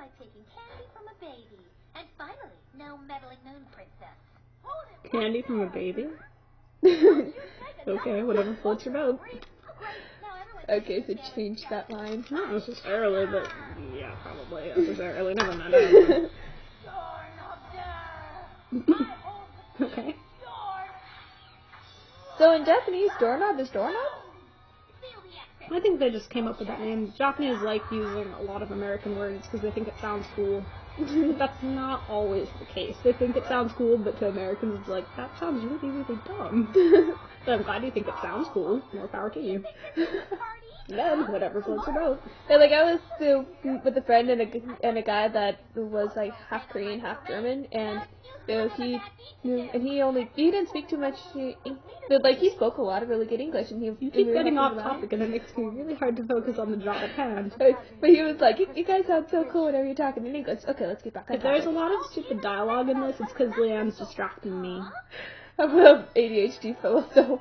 like taking candy from a baby. And finally, no meddling moon princess. Candy from a baby? okay, whatever floats your boat. Okay, so change that line. Not necessarily, but yeah, probably Not necessarily. Never mind. okay. So in Japanese, doorknob is doorknob? I think they just came up with that name. Japanese like using a lot of American words because they think it sounds cool. that's not always the case. They think it sounds cool, but to Americans it's like, that sounds really, really dumb. but I'm glad you think it sounds cool. More power to you. Then, whatever floats your boat. Yeah, like I was uh, with a friend and a, and a guy that was like half Korean, half German, and you know, he and he only he didn't speak too much, he, but like he spoke a lot of really good English, and he You keep getting off topic, and it makes me really hard to focus on the job at hand. But he was like, you, you guys sound so cool whenever you're talking in English. Okay, let's get back on If there's a lot of stupid dialogue in this, it's because Leanne's distracting me. I'm a ADHD fellow, so